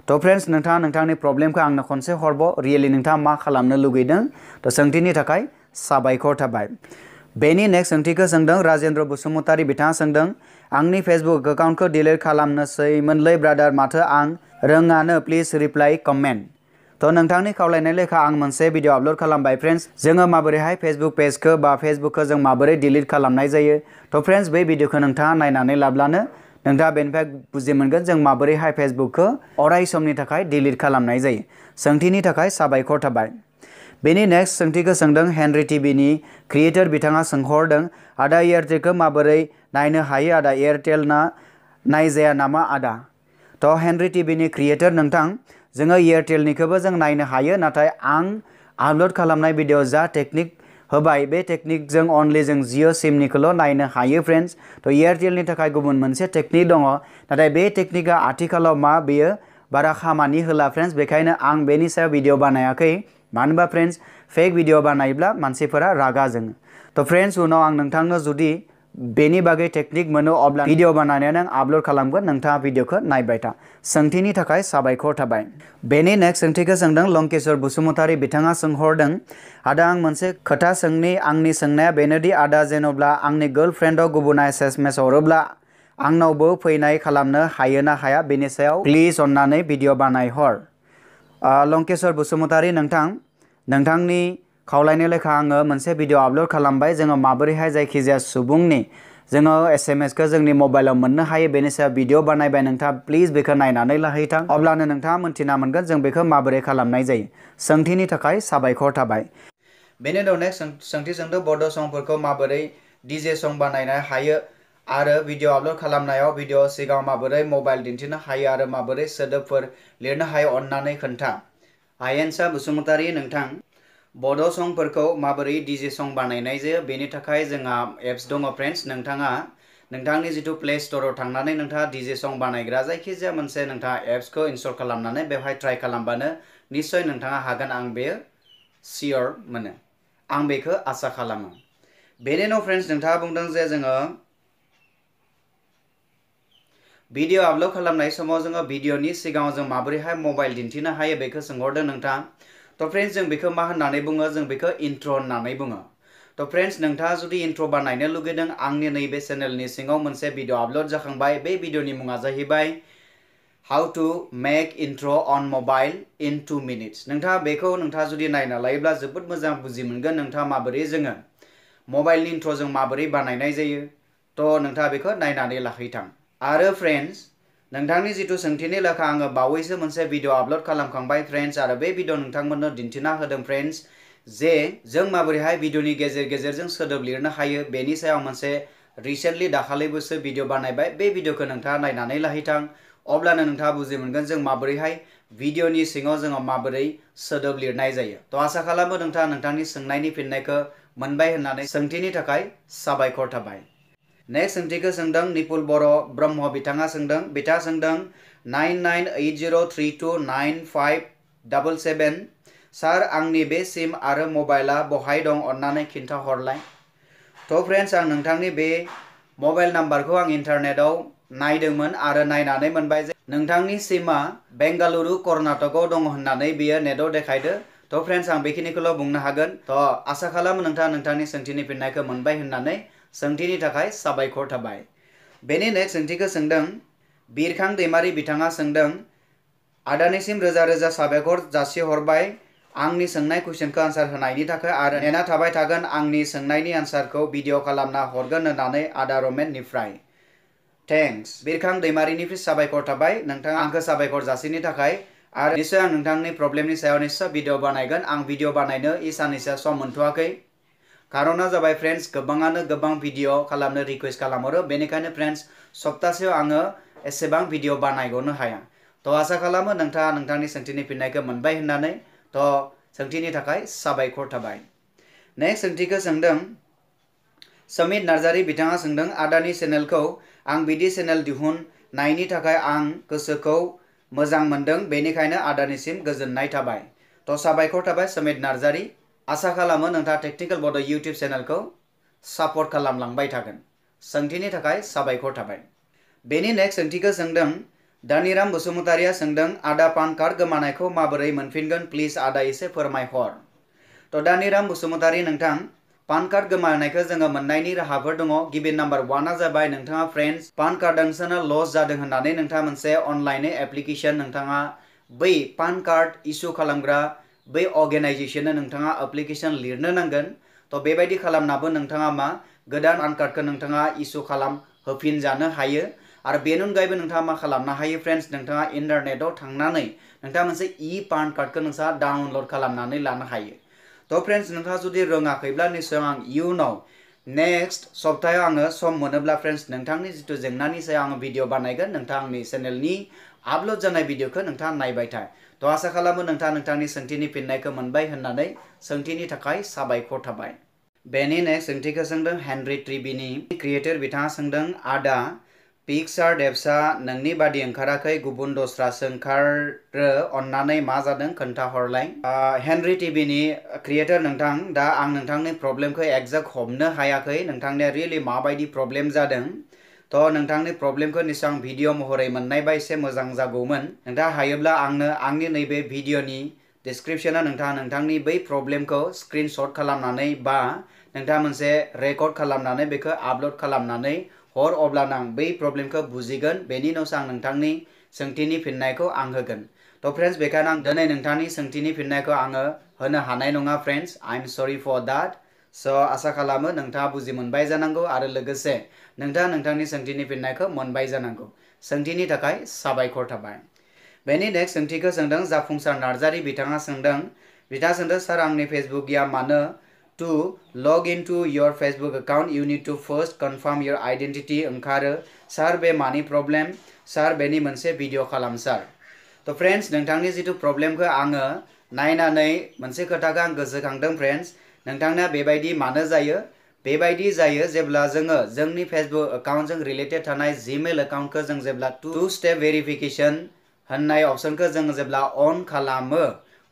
थ' फ्रेन्ड्स नोंथाङा नोंथांनि प्रब्लेमखौ आंनो खनसे हरब। रियेलि नोंथाङा मा खालामनो लुगैदों? थ' सोंथिनि थाखाय साबायखर थाबाय। बेनि नेक्स्ट सोंथिखौ सोंदों राजेन्द्र बसुमतारी, बिथाङा सोंदों आंनि फेसबुक एकाउन्टखौ डिलिट खालामनोसैमोनलै ब्रादार, माथो आं रोङानो प्लिज रिप्लाइ कमेन्ट तो नोंथांनि खावलायनाय लेखा आं मोनसे भिडिअ आपलोड खालामबाय फ्रेन्ड्स जोङो माबोरैहाय फेसबुक पेजखौ बा फेसबुकखौ जों माबोरै डिलिट खालामनाय जायो? थ' फ्रेन्ड्स बै भिडिअखौ नोंथाङा नायनानै लाब्लानो नोंथाङा बेनिफ्राय बुजि मोनगोन जों माबोरैहाय फेसबुकखौ अराय समनि थाखाय डिलिट खालामनाय जायो। सोंथिनि थाखाय साबायखर थाबाय। बेनि नेक्स्ट सोंथिखौ सोंदों हेनरि टिभिनि क्रिएटर बिथाङा सोंहरदों, आदा एयारटेलखौ माबोरै नायनो हायो आदा एयारटेलना नायजाया नामा आदा? थ' हेनरि टिभिनि क्रिएटर नोंथां, जोङो एयारटेलनिखौबो जों नायनो हायो, नाथाय आं आपलोड खालामनाय भिडिअ जा टेकनिक होबाय, बे टेकनिकजों अनलि जों जिअ सिमनिखौल' नायनो हायो, फ्रेन्ड्स। थ' एयारटेलनि थाखाय गुबुन मोनसे टेकनिक दङ, नाथाय बे टेकनिकआ आथिखालाव मा बेयो बारा खामानि होला, फ्रेन्ड्स। बेखायनो आं बेनि सायाव भिडिअ बानायाखै। मानो होनबा, फ्रेन्ड्स, फेक भिडिअ बानायोब्ला मानसिफोरा रागा जोङो। थ' फ्रेन्ड्स, उनाव आं नोंथांनो जुदि बेनि बागै टेकनिक मोनो अब्ला भिडिअ बानायनानै नों आपल'ड खालामगोन, नोंथाङा भिडिअखौ नायबाय था। सोंथिनि थाखाय साबायखर थाबाय। बेनि नेक्स्ट सोंथिखौ सोंदों लंकेश्वर बसुमतारी, बिथाङा सोंहरदों, आदा, आं मोनसे खोथा सोंनि, आंनि सोंनाया बेनोदि आदा जेन'ब्ला आंनि गार्लफ्रेन्डआव गुबुना एस एस मेस हरोब्ला आंनावबो फैनाय खालामनो हायो ना हाया बेनि सायाव प्लिज अन्नानै भिडिअ बानायहर। लंकेश्वर बसुमतारी, नोंथां, नोंथांनि खावलायनाय लेखा आङो मोनसे भिडिअ आपल'ड खालामबाय। जोङो माबोरैहाय जायखिजाया सुबुंनि जोङो एस एम एसखौ जोंनि मबाइलाव मोननो हायो बेनि सायाव भिडिअ बानायबाय नोंथाङा प्लिज बेखौ नायनानै लाहैथां। अब्लानो नोंथाङा मोन्थिना मोनगोन जों बेखौ माबोरै खालामनाय जायो। सोंथिनि थाखाय साबायखर थाबाय। बेनि उनाव नेक्स्ट सोंथि सोंदों, बड' संफोरखौ माबोरै डिजे सं बानायनो हायो आरो भिडिअ आपल'ड खालामनायाव भिडिअ सिगाङाव माबोरै मबाइल दिन्थिनो हायो आरो माबोरै सोदोबफोर लिरनो हायो अन्नानै बसुमतारी, नोंथां। बड' संफोरखौ माबोरै डिजे सं बानायनाय जायो बेनि थाखाय जोंहा एप्स दङ फ्रेन्ड्स नोंथाङा नोंथांनि जिथु प्ले स्ट'राव थांनानै नोंथाङा डिजे सं बानायग्रा जायखिजाया मोनसे नोंथाङा एप्सखौ इनस्टल खालामनानै बेवहाय ट्राइ खालामबानो निस्सय नोंथाङा हागोन आं बेयो सियर मोनो। आं बेखौ आसा खालामो। बेनि उनाव फ्रेन्ड्स नोंथाङा बुंदों जे जोङो भिडिअ आपल'ड खालामनाय समाव जोङो भिडिअनि मबाइल दिन्थिनो हायो बेखौ थ' फ्रेन्ड्स जों बेखौ मा होननानै बुङो जों बेखौ इन्ट्र' होननानै बुङो थ' फ्रेन्ड्स नोंथाङा जुदि इन्ट्र' बानायनो लुगैदों आंनि नैबे चेनेलनि सिङाव मोनसे भिडिअ आपल'ड जाखांबाय बे भिडिअनि मुङा जाहैबाय how to make intro' on mobile in two minutes नोंथाङा बेखौ नोंथाङा जुदि नायना लायोब्ला जोबोद मोजां बुजि मोनगोन नोंथाङा माबोरै जोङो मबाइलनि इन्ट्र' जों माबोरै बानायनाय जायो थ' नोंथाङा बेखौ नायनानै लाहैथां आरो फ्रेन्ड्स नोंथांनि जिथु सोंथिनि लेखा, आङो बावैसो मोनसे भिडिअ आपल'ड खालामखांबाय फ्रेन्ड्स आरो बे भिडिअ नोंथांमोननो दिन्थिना होदों फ्रेन्ड्स जे जों माबोरैहाय भिडिअनि गेजेर गेजेरजों सोदोब लिरनो हायो, बेनि सायाव मोनसे रिसेन्टलि दाखालिबोसो भिडिअ बानायबाय, बे भिडिअखौ नोंथाङा नायनानै लाहैथां। अब्लानो नोंथाङा बुजि मोनगोन जों माबोरैहाय भिडिअनि सिङाव जोङो माबोरै सोदोब लिरनाय जायो। थ' आसा खालामो नोंथाङा नोंथांनि सोंनायनि फिननायखौ मोनबाय होननानै सोंथिनि थाखाय साबायखर थाबाय। नेक्स्ट सोंथिखौ सोंदों निपुल बर' ब्रह्म बिथाङा सोंदों बिथाङा सोंदों nine nine eight zero' three two nine five double seven sir आंनि बे सिम आरो मबाइला बहाय दं अन्नानै खिन्थाहरलाय थ' फ्रेन्ड्स आं नोंथांनि बे मबाइल नाम्बारखौ आं इन्टारनेटआव नायदोंमोन आरो नायनानै मोनबाय जे नोंथांनि सिमा बेंगालुरु कर्नाटकआव दङ होननानै बियो नेटआव देखायदो थ' फ्रेन्ड्स आं बेखिनिखौल' बुंनो हागोन थ' आसा खालामो नोंथाङा नोंथांनि सोंथिनि फिननायखौ मोनबाय होननानै सोंथिनि थाखाय साबायखर थाबाय। बेनि नेक्स्ट सोंथिखौ सोंदों, बिरखां दैमारि बिथाङा सोंदों, आदानिसिम रोजा रोजा साबायखर जासिहरबाय, आंनि सोंनाय कुइसनखौ आन्सार होनायनि थाखाय आरो नेना थाबाय थागोन, आंनि सोंनायनि आन्सारखौ भिडिअ खालामना हरगोन होननानै आदा रमेननिफ्राय। थेंक्स। बिरखां दैमारिनिफ्राय साबायखर थाबाय, नोंथाङा आंखौ साबायखर जासिनि थाखाय, आरो निस्सय आं नोंथांनि प्रब्लेमनि सायाव निस्सय भिडिअ बानायगोन। आं भिडिअ बानायनो इ साननैसो सम मोनथ'वाखै। खारना जाबाय फ्रेन्ड्स गोबाङानो गोबां भिडिअ खालामनो रिकुवेस्ट खालामहरो। बेनिखायनो फ्रेन्ड्स सप्तासेयाव आङो एसेबां भिडिअ बानायगनो हाया। थ' आसा खालामो नोंथाङा नोंथांनि सोंथिनि फिननायखौ मोनबाय होननानै। थ' सोंथिनि थाखाय साबायखर थाबाय। नेक्स्ट समित नार्जारि, बिथाङा सोंदों, आदानि चेनेलखौ आं बिदि चेनेल दिहुननायनि थाखाय आं गोसोखौ मोजां मोनदों, बेनिखायनो आदानिसिम गोजोननाय थाबाय। थ' साबायखर समित नार्जारि। आसा खालामो नोंथाङा टेक्निकेल बड' इउटुब चेनेलखौ सापर्ट खालामलांबाय थागोन। सोंथिनि थाखाय साबायखर थाबाय। बेनि नेक्स्ट सोंथिखौ सोंदों, दानिराम बसुमतारिया सोंदों, आदा पान कार्ड गोमानायखौ माबोरै मोनफिनगोन? प्लिज आदा एसे फोरमायहर। थ' दानिराम बसुमतारि नोंथां, पान कार्ड गोमानायखौ जोङो मोननायनि राहाफोर दङ। गिबि नाम्बार वानआ जाबाय नोंथाङा फ्रेन्ड्स पान कार्ड नोंसोरनो लस जादों होननानै नोंथाङा मोनसे अनलाइन एप्लिकेसन नोंथाङा बै पान कार्ड इसु खालामग्रा बै अर्गेनाइजेसननो नोंथाङा एप्लिकेसन लिरनो नांगोन। थ' बेबायदि खालामनाबो नोंथाङा मा गोदान पान कार्डखौ नोंथाङा इसु खालाम होफिनजानो हायो। आरो बेनि अनगायैबो नोंथाङा मा खालामनो हायो फ्रेन्ड्स, नोंथाङा इन्टारनेटआव थांनानै नोंथाङा मोनसे इ पान कार्डखौ नोंथाङा डाउनलड खालामनानै लानो हायो। थ' फ्रेन्ड्स, नोंथाङा जुदि रोङाखैब्ला निस्सय आं इयुनाव नेक्स्ट सप्तायाव आङो सम मोनोब्ला फ्रेन्ड्स, नोंथांनि जिथु जेंनानि सायाव आङो भिडिअ बानायगोन, नोंथाङा आंनि चेनेलनि आपल'ड जानाय भिडिअखौ नोंथाङा नायबाय था थ' आसा खालामो नोंथाङा नोंथांनि सोंथिनि फिननायखौ मोनबाय होननानै सोंथिनि थाखाय साबायखर थाबाय। बेनि नेक्स्ट सोंथिखौ सोंदों हेनरि ट्रिबिनि। क्रिएटर बिथाङा सोंदों, आदा, पिक्सार डेप्सआ नोंनि बादि ओंखाराखै, गुबुन दस्रासो ओंखारो अन्नानै मा जादों खोन्थाहरलाय। हेनरि टिभिनि क्रिएटर नोंथां, दा आं नोंथांनि प्रब्लेमखौ एक्जेक्ट हमनो हायाखै, नोंथांनिया रियेलि माबायदि प्रब्लेम जादों? थ' नोंथांनि निसय आं भिडिअ महरै मोननायबा एसे मोजां जागौमोन नोंथाङा हायोब्ला आंनो आंनि नैबे भिडिअनि डिसक्रिपसनाव नोंथाङा नोंथांनि बै प्रब्लेमखौ स्क्रिनशट खालामनानै बा नोंथाङा मोनसे रेकर्ड खालामनानै बेखौ आपल'ड हर अब्लानो बै प्रब्लेमखौ बुजिगोन बेनि उनावसो आं नोंथांनि सोंथिनि फिननायखौ आं होगोन थ' फ्रेन्ड्स बेखायनो आं दिनै नोंथांनि सोंथिनि फिननायखौ आङो होनो एम सरि फर दाट स' आसा खालामो नोंथाङा बुजि मोनबाय जानांगौ नोंथाङा नोंथांनि सोंथिनि फिननायखौ मोनबाय जानांगौ। सोंथिनि थाखाय साबायखर थाबाय। बेनि नेक्स्ट सोंथिखौ सोंदों जाफुंसार नार्जारि बिथाङा सोंदों बिथाङा सार आंनि फेसबुक या मानो To log into your Facebook account, you need to first confirm your identity ओंखारो। सार बे मानि प्रब्लेम? सार बेनि मोनसे भिडिअ खालाम सार। थ' फ्रेन्ड्स नोंथांनि जिथु प्रब्लेमखौ आङो नायनानै मोनसे खोथाखौ आं गोसोखांदों फ्रेन्ड्स नोंथांना बेबायदि मानो जायो? बेबायदि जायो जेब्ला जोङो जोंनि फेसबुक एकाउन्टजों रिलेटेड थानाय जिमेल एकाउन्टखौ जों जेब्ला टु स्टेप भेरिफिकेसन होननाय अपसनखौ जों जेब्ला अन खालामो,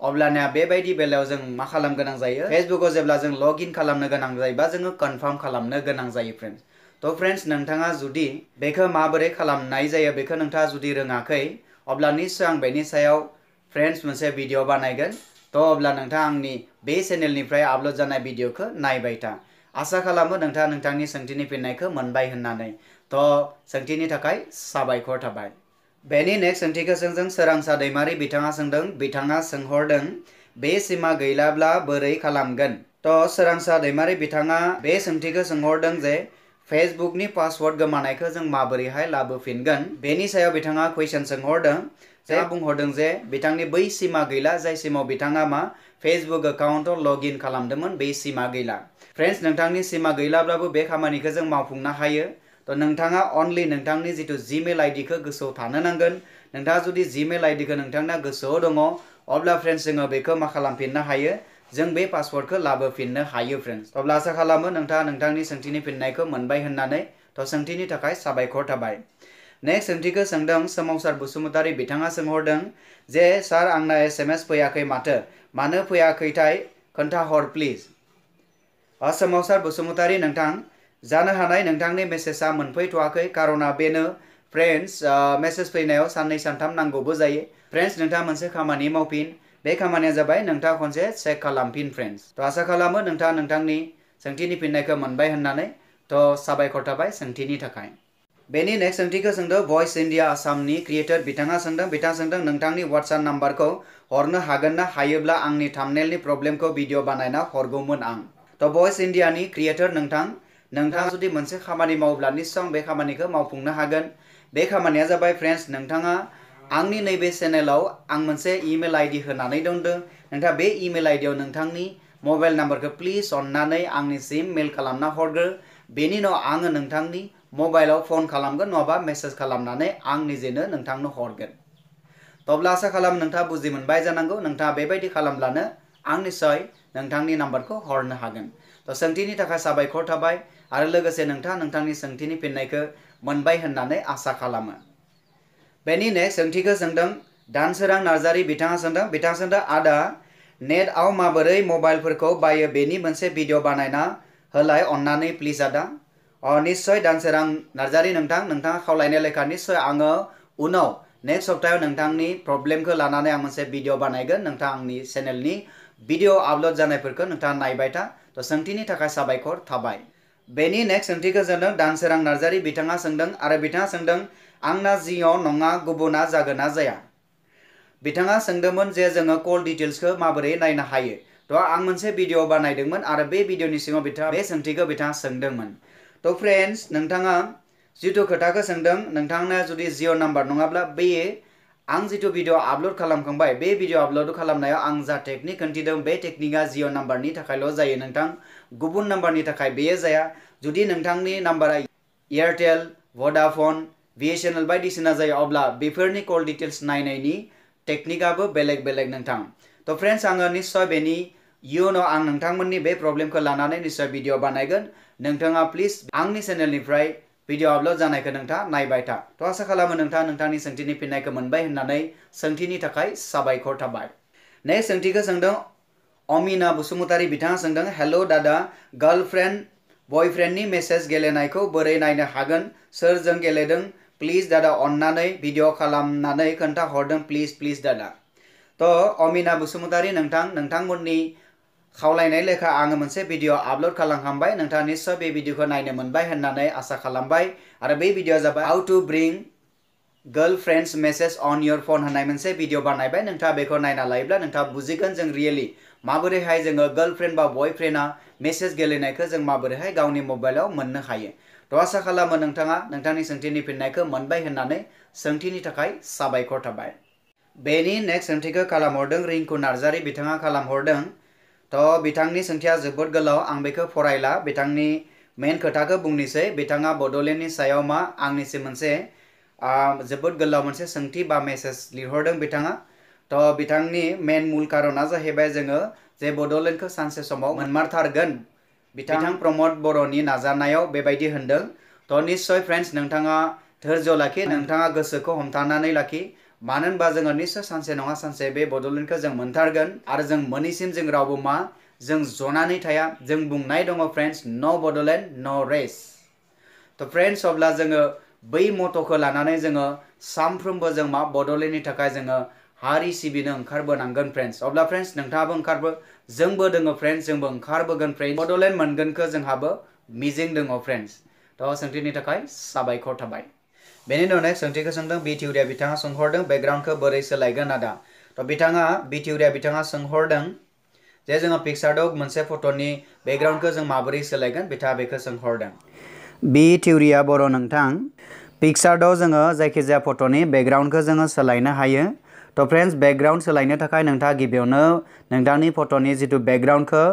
अब्लानिया बेबायदि बेलायाव जों मा खालामनो गोनां जायो? फेसबुकआव जेब्ला जों लग इन खालामनो गोनां जायोबा जोङो कनफार्म खालामनो गोनां जायो फ्रेन्ड्स थ' फ्रेन्ड्स नोंथाङा जुदि बेखौ माबोरै खालामनाय जायो बेखौ नोंथाङा जुदि रोङाखै, अब्ला निस्सय आं बेनि सायाव फ्रेन्ड्स मोनसे भिडिअ बानायगोन। थ' अब्ला नोंथाङा आंनि बे चेनेलनिफ्राय आपल'ड जानाय भिडिअखौ नायबाय था। आसा खालामो नोंथाङा नोंथांनि सोंथिनि फिननायखौ मोनबाय होननानै। थ' सोंथिनि थाखाय साबायखर थाबाय। बेनि नेक्स्ट सोंथिखौ सोंजों सोरांसा दैमारि बिथाङा सोंदों बिथाङा सोंहरदों बे सिमा गैलाब्ला बोरै खालामगोन? थ' सोरांसा दैमारि बिथाङा बे सोंथिखौ सोंहरदों जे फेसबुकनि पासवर्ड गोमानायखौ जों माबोरैहाय लाबोफिनगोन? बेनि सायाव बिथाङा कुइसन सोंहरदों जे बुंहरदों जे बिथांनि बै सिमा गैला जाय सिमाव बिथाङा मा फेसबुक एकाउन्टआव लग इन खालामदोंमोन सिमा गैला। फ्रेन्ड्स नोंथांनि सिमा गैलाब्लाबो बे खामानिखौ जों मावफुंनो हायो। थ' नोंथाङा अनलि नोंथांनि जिथु जिमेल आइडिखौ गोसोआव थानो नांगोन। नोंथाङा जुदि जिमेल आइडिखौ नोंथांना गोसोआव दङ, अब्ला फ्रेन्ड्स जोङो बेखौ मा खालामफिननो हायो? जों बे पासवर्डखौ लाबोफिननो हायो फ्रेन्ड्स अब्ला आसा खालामो नोंथाङा नोंथांनि सोंथिनि फिननायखौ मोनबाय होननानै। थ' सोंथिनि थाखाय साबायखर थाबाय। नेक्स्ट सोंथिखौ सोंदों सोमावसार बसुमतारी, बिथाङा सोंहरदों जे, सार, आंना एस एम एस फैयाखै माथो। मानो फैयाखैथाय खोन्थाहर प्लिज। सोमावसार बसुमतारी, नोंथां। जानो हानाय नोंथांनि मेसेजआ मोनफैथ'वाखै कारना बेनो। फ्रेन्ड्स मेसेज फैनायाव साननै सानथाम नांगौबो जायो। फ्रेन्ड्स नोंथाङा मोनसे खामानि मावफिन। बे खामानिया जाबाय नोंथाङा खनसे चेक खालामफिन फ्रेन्ड्स थ' आसा खालामो नोंथाङा नोंथांनि सोंथिनि फिननायखौ मोनबाय होननानै। थ' साबायखर थाबाय सोंथिनि थाखाय। बेनि नेक्स्ट सोंथिखौ सोंदों भइस इन्डिया आसामनि क्रिएटर बिथाङा सोंदों बिथाङा सोंदों नोंथांनि वाट्सएप नाम्बारखौ हरनो हागोन ना हायोब्ला आंनि थामनेलनि प्रब्लेमखौ भिडिअ बानायना हरगौमोन आं। थ' भइस इन्डियानि क्रिएटर नोंथां। नोंथाङा जुदि मोनसे खामानि मावोब्ला निस्सय बे खामानिखौ मावफुंनो हागोन। बे खामानिया जाबाय फ्रेन्ड्स, नोंथाङा आंनि नैबे चेनेलाव आं मोनसे इमेल आइडि होनानै दोनदों। नोंथाङा बे इमेल आइडियाव नोंथांनि मबाइल नाम्बारखौ प्लिज अन्नानै आंनिसिम मेल खालामना हरग्रो। बेनि उनाव आङो नोंथांनि मबाइलाव फन खालामगोन नङाबा मेसेज खालामनानै आं निजेनो नोंथांनो हरगोन। अब्ला आसा खालाम, नोंथाङा बुजि मोनबाय जानांगौ। नोंथाङा बेबायदि खालामब्लानो आं निस्सय नोंथांनि नाम्बारखौ हरनो हागोन। थ' सोंथिनि थाखाय खालामो। बेनि नेक्स्ट सोंथिखौ सोंदों, दानसोरां नार्जारि बिथाङा आदा, नेटआव माबोरै मबाइलफोरखौ बायो बेनि मोनसे भिडिअ बानायना होलाय अन्नानै प्लिज आदा। अ निस्सय दानसोरां नार्जारि नोंथां, नोंथाङा खावलायनाय उनाव नेक्स्ट सप्तायाव नोंथांनि प्रब्लेमखौ लानानै आं मोनसे भिडिअ बानायगोन। नोंथां आंनि चेनेलनि भिडिअ आपल'ड जानायफोरखौ नोंथाङा नायबाय था। थ' सोंथिनि थाखाय साबायखर थाबाय। बेनि नेक्स्ट सोंथिखौ सोंदों दानसोरां नार्जारि बिथाङा सोंदों आरो बिथाङा सोंदों, आंना जिअ नङा, गुबुना जागोन ना जाया? बिथाङा सोंदोंमोन जे जोङो कल डिटेल्सखौ माबोरै नायनो हायो। थ' आं मोनसे भिडिअ बानायदोंमोन आरो बे भिडिअनि सिङाव बिथाङा बे सोंथिखौ बिथाङा सोंदोंमोन। फ्रेन्ड्स नोंथाङा जिथु खोथाखौ सोंदों, नोंथांना जुदि जिअ नाम्बार नङाब्ला बे आं जिथु भिडिअ आपल'ड खालामखांबाय, बे भिडिअ आपल'ड खालामनायाव आं जा टेकनिक खोन्थिदों, बे टेकनिकआ जिअ नाम्बारनि थाखायल' जायो नोंथां। गुबुन नाम्बारनि थाखाय बेयो जाया। जुदि नोंथांनि नाम्बारा एयारटेल भडाफन बिएसएनएल बायदिसिना जायो, अब्ला बेफोरनि कल डिटेल्स नायनायनि टेकनिकआबो बेलेग बेलेग नोंथां। थ' फ्रेन्ड्स, आङो निस्सय बेनि इयुनाव आं नोंथांमोननि बे प्रब्लेमखौ लानानै निस्सय भिडिअ बानायगोन। नोंथाङा प्लिज आंनि चेनेलनिफ्राय भिडिअ आपलोड जानायखौ नोंथाङा नायबाय था। थ' आसा खालामो नोंथाङा नोंथांनि सोंथिनि फिननायखौ मोनबाय होननानै सोंथिनि थाखाय साबायखर थाबाय। नेक्स्ट सोंथिखौ सोंदों, अमिना बसुमतारी बिथाङा सोंदों, हेल' दादा, गार्लफ्रेन्ड, बयफ्रेन्डनि मेसेज गेलेनायखौ बोरै हागोन? सोरजों गेलेदों? प्लिज दादा, अन्नानै भिडिअ खालामनानै खोन्थाहरदों, प्लिज प्लिज दादा। थ' अमिना बसुमतारी नोंथां, नोंथांमोननि खावलायनाय लेखा आङो मोनसे भिडिअ आपलोड खालामखांबाय। नोंथाङा निस्सय बे भिडिअखौ नायनो मोनबाय होननानै आसा खालामबाय। आरो बे भिडिअ जाबाय how to bring girl friends message on your phone होननाय मोनसे भिडिअ बानायबाय। नोंथाङा बेखौ नायना लायोब्ला नोंथाङा बुजिगोन जों रियेलि माबोरैहाय जोङो गार्लफ्रेन्ड बा मेसेज गेलेनायखौ जों माबोरैहाय गावनि मबाइलाव मोननो हायो। थ' आसा खालामो नोंथाङा नोंथांनि सोंथिनि फिननायखौ मोनबाय होननानै सोंथिनि थाखाय साबायखर थाबाय। बेनि नेक्स्ट सोंथिखौ खालामहरदों रिंकु नार्जारि। थ' बिथांनि सोंथिया जोबोद गोलाव। आं बेखौ फरायला। बिथांनि मेन खोथाखौ बुंनोसै। बिथाङा बड'लेण्डनि सायाव मा आंनिसिम मोनसे जोबोद गोलाव मोनसे सोंथि बा मेसेज लिरहरदों बिथाङा। थ' बिथांनि मेन मुल कारना जाहैबाय जोङो जे बड'लेण्डखौ सानसे समाव मोनमारथारगोन। बिथां प्रमद बर'नि नाजानायाव बेबायदि होनदों। थ' निस्सय फ्रेन्ड्स नोंथाङा धैर्य लाखि नोंथाङा गोसोखौ हमथानानै लाखि। मानो होनबा जोङो निस्सय सानसे नङा सानसे बे बड'लेण्डखौ जों मोनथारगोन आरो जों मोनैसिम जों रावबो मा? जों जनानै थाया। जों बुंनाय दङ फ्रेन्ड्स न' बड'लेण्ड न' रेस। थ' फ्रेन्ड्स अब्ला जोङो बै मट'खौ लानानै जोङो सानफ्रोमबो जों मा? बड'लेण्डनि थाखाय जोङो हारि सिबिनो ओंखारबोनांगोन फ्रेन्ड्स। अब्ला फ्रेन्ड्स नोंथाङाबो ओंखारबो जोंबो दङ फ्रेन्ड्स जोंबो ओंखारबोगोन फ्रेन्ड्स। बड'लेण्ड मोनगोनखौ जोंहाबो मिजिं दङ फ्रेन्ड्स। थ' सोंथिनि थाखाय साबायखर थाबाय। बेनि उनाव सोंथिखौ सोंदों बि थिउरिया बिथाङा सोंहरदों बेकग्राउन्डखौ आदा थ' बिथाङा बि थिउरिया बिथाङा सोंहरदों जे जोङो पिक्सार्टआव मोनसे फट'नि बेकग्राउन्डखौ जों माबोरै सोलायगोन बिथाङा बेखौ सोंहरदों बि थिउरिया बर' नोंथां पिक्सार्टआव जोङो जायखिजाया फट'नि बेकग्राउन्डखौ जोङो जिथु बेकग्राउन्डखौ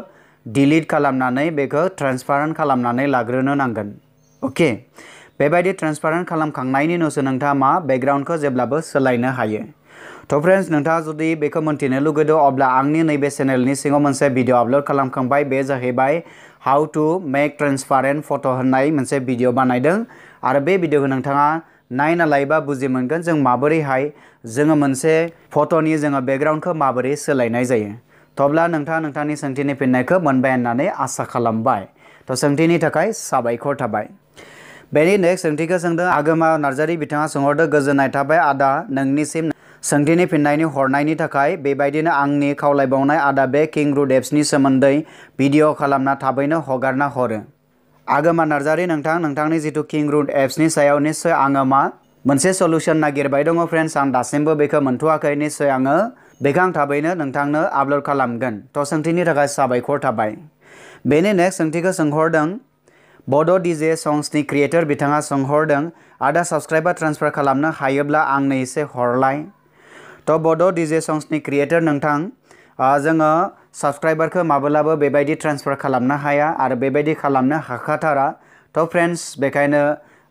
डिलिट खालामनानै बेखौ ट्रेन्सपारेन्ट खालामनानै लाग्रोनो नांगोन अके बेबायदि ट्रेन्सपारेन्ट खालामखांनायनि मा बेकग्राउन्डखौ जेब्लाबो सोलायनो हायो? थ' फ्रेन्ड्स, नोंथाङा जुदि बेखौ मोन्थिनो लुगैदों, अब्ला आंनि नैबे चेनेलनि सिङाव मोनसे भिडिअ आपल'ड खालामखांबाय। बे जाहैबाय हाउ टु मेक ट्रेन्सपारेन्ट फट' होननाय मोनसे भिडिअ बानायदों। आरो बे भिडिअखौ नोंथाङा नायना लायोबा बुजि मोनगोन जों माबोरैहाय जोङो मोनसे फट'नि जोङो बेकग्राउन्डखौ माबोरै सोलायनाय जायो। थ'ब्ला नोंथाङा नोंथांनि सोंथिनि फिननायखौ मोनबाय होननानै आसा खालामबाय। थ' सोंथिनि थाखाय साबायखर थाबाय। बेनि नेक्स्ट सोंथिखौ सोंदों आगोमा नार्जारि बिथाङा सोंहरदों गोजोननाय थाबाय आदा नोंनिसिम सोंथिनि फिननायनि हरनायनि थाखाय बेबायदिनो आंनि खावलायबावनाय आदा बे किं रुड एप्सनि सोमोन्दै भिडिअ खालामना थाबैनो हगारना हरो। आगोमा नार्जारि नोंथां, नोंथांनि जिथु किं रुड एप्सनि सायाव निस्सय आङो मोनसे सलुसन नागिरबाय दङ फ्रेन्ड्स, आं दासिमबो बेखौ मोनथ'वाखै। निस्सय आङो बेखौ आं थाबैनो नोंथांनो आपल'ड खालामगोन। थ' सोंथिनि थाखाय साबायखर थाबाय। बेनि नेक्स्ट सोंथिखौ सोंहरदों बड' डिजे संसनि क्रिएटर बिथाङा सोंहरदों आदा साबस्क्राइबार ट्रेन्सफार खालामनो हायोब्ला आंनो एसे हरलाय थ' बड' डिजे संसनि क्रिएटर नोंथां जोङो साबस्क्राइबारखौ माब्लाबो बेबायदि ट्रेन्सफार खालामनो हाया आरो हाखाथारा थ' फ्रेन्ड्स बेखायनो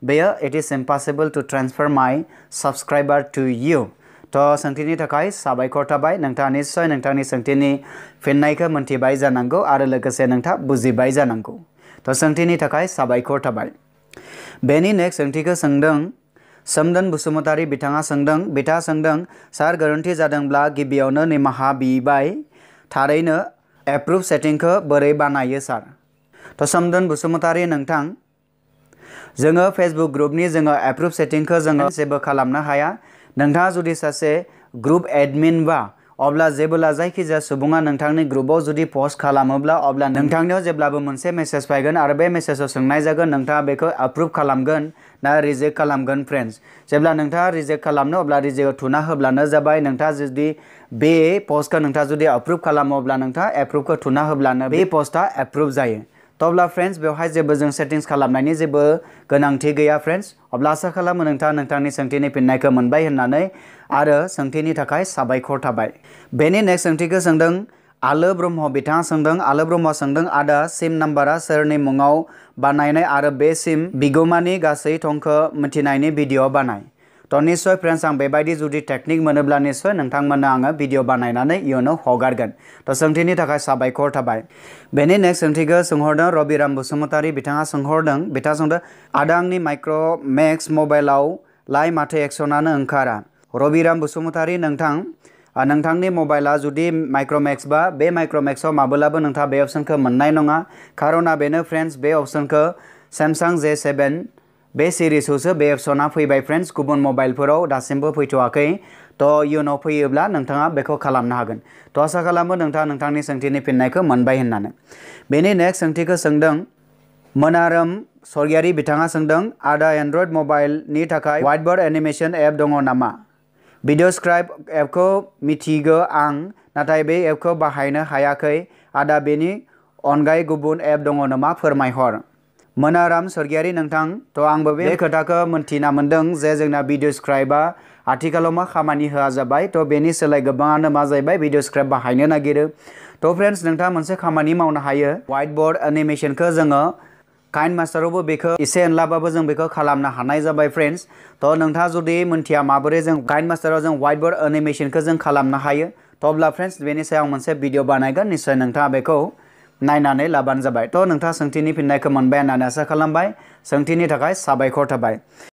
बेयो it is impossible to transfer my subscriber to you थ' सोंथिनि थाखाय साबायखर थाबाय नोंथाङा निस्सय नोंथांनि सोंथिनि फिननायखौ मोन्थिबाय जानांगौ आरो लोगोसे नोंथाङा बुजिबाय जानांगौ थ' सोंथिनि थाखाय साबायखर थाबाय बेनि नेक्स्ट सोंथिखौ सोंदों सोमदोन बसुमतारी बिथाङा सोंदों बिथाङा सोंदों सार गोरोन्थि जादोंब्ला गिबियावनो निमाहा बिबाय थारैनो एप्रुभ सेटिंखौ बोरै बानायो सार। थ' सोमदोन बसुमतारी नोंथां जोङो फेसबुक ग्रुपनि जोङो एप्रुभ सेटिंखौ जोङो जेबो खालामनो हाया। नोंथाङा जुदि सासे ग्रुप एडमिन बा अब्ला जेब्ला जायखिजाया सुबुङा नोंथांनि ग्रुपाव जुदि पस्ट खालामोब्ला, अब्ला नोंथांनियाव जेब्लाबो मोनसे मेसेज फैगोन आरो बे मेसेजाव सोंनाय जागोन, नोंथाङा बेखौ एप्रुभ खालामगोन ना रिजेक्ट खालामगोन फ्रेन्ड्स जेब्ला नोंथाङा रिजेक्ट खालामनो, अब्ला रिजेक्टआव थुना होब्लानो जाबाय, नोंथाङा जुदि बे पस्टखौ नोंथाङा जुदि एप्रुभ खालामो नोंथाङा एप्रुभखौ थुना होब्लानो बे पस्टआ एप्रुभ जायो। अब्ला फ्रेन्ड्स बेवहाय जेबो जों सेटिंस खालामनायनि जेबो गोनांथि गैया फ्रेन्ड्स अब्ला आसा खालामो नोंथाङा नोंथांनि सोंथिनि फिननायखौ मोनबाय होननानै आरो सोंथिनि थाखाय साबायखर थाबाय। बेनि नेक्स्ट सोंथिखौ सोंदों, आलो ब्रह्म, बिथाङा सोंदों, आलो ब्रह्मआ सोंदों, आदा, सिम नाम्बारा सोरनि मुङाव बानायनाय आरो बे सिम बिगोमानि गासै थंखौ मिथिनायनि भिडिअ बानाय। थ' निस्सय फ्रेन्ड्स आं बेबायदि जुदि टेकनिक मोनोब्ला निस्सय नोंथांमोननो आङो भिडिअ बानायनानै इयुनाव हगारगोन थ' सोंथिनि थाखाय साबायखर थाबाय बेनि नेक्स्ट सोंथिखौ सोंहरदों रबिराम बसुमतारी बिथाङा सोंहरदों बिथाङा सोंदों आदा आंनि माइक्र'मेक्स मबाइलाव लाइ माथो एक्सनानो ओंखारा रबिराम बसुमतारी नोंथां नोंथांनि मबाइला जुदि माइक्र'मेक्स बा बे माइक्र'मेक्सआव माब्लाबो नोंथाङा बे अप्सनखौ मोननाय नङा खारना बेनो फ्रेन्ड्स बे अप्सनखौ सेमसां जे सेभेन बे सिरिजआवसो बे अप्सना फैबाय फ्रेन्ड्स गुबुन मबाइलफोराव दासिमबो फैथ'वाखै। थ' इयुनाव फैयोब्ला नोंथाङा बेखौ खालामनो हागोन। थ' आसा खालामो नोंथाङा नोंथांनि सोंथिनि फिननायखौ मोनबाय होननानै। बेनि नेक्स्ट सोंथिखौ सोंदों, मोनारोम सरगियारि बिथाङा सोंदों, आदा एन्ड्रइड मबाइलनि थाखाय वाइटबोर्ड एनिमेशन एप दङ नामा? भिडिअ स्क्राइब एपखौ मिथिगौ आं, नाथाय बे एपखौ बाहायनो हायाखै। आदा बेनि अनगायै गुबुन एप दङ नामा? फोरमायहर। मोनाराम सरगियारि नोंथां, थ' आंबो बे खोथाखौ मोन्थिना मोन्दों जे जोंना भिडिअ स्क्राइबा आथिखालाव मा खामानि होआ जाबाय बेनि सोलाय गोबाङानो मा जाहैबाय भिडिअ स्क्राइब बाहायनो नागिरो। थ' फ्रेन्ड्स, नोंथाङा मोनसे खामानि मावनो हायो। वाइट बर्ड एनिमेसनखौ जोङो काइन मास्टारावबो बेखौ एसे एनलाबाबो जों बेखौ खालामनो हानाय जाबाय फ्रेन्ड्स। थ' नोंथाङा जुदि मोन्थिया माबोरै जों काइन मास्टाराव जों वाइट बर्ड एनिमेसनखौ जों खालामनो हायो थ' अब्ला बेनि सायाव मोनसे भिडिअ बानायगोन। निस्सय नोंथाङा बेखौ नायनानै लाबानो जाबाय। थ' नोंथाङा सोंथिनि फिननायखौ मोनबाय होननानै आसा खालामबाय। सोंथिनि थाखाय साबायखर थाबाय।